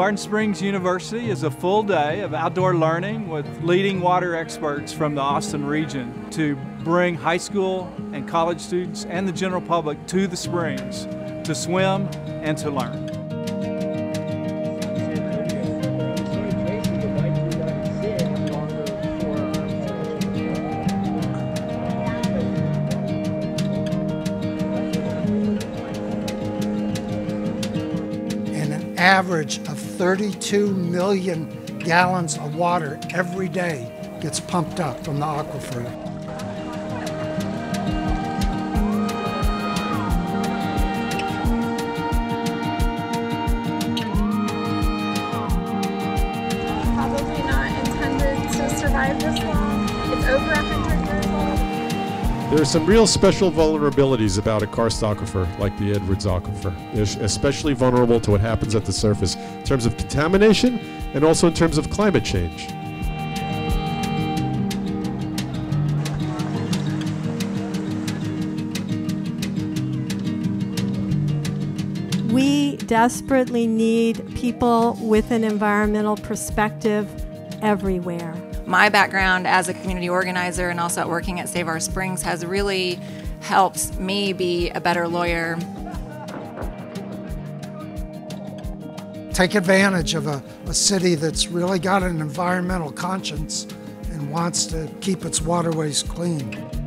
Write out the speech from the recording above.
Barton Springs University is a full day of outdoor learning with leading water experts from the Austin region to bring high school and college students and the general public to the springs to swim and to learn. Average of 32 million gallons of water every day gets pumped up from the aquifer. probably not intended to survive this long. It's over 100 years old. There are some real special vulnerabilities about a karst aquifer, like the Edwards aquifer. They're especially vulnerable to what happens at the surface in terms of contamination and also in terms of climate change. We desperately need people with an environmental perspective everywhere. My background as a community organizer and also at working at Save Our Springs has really helped me be a better lawyer. Take advantage of a, a city that's really got an environmental conscience and wants to keep its waterways clean.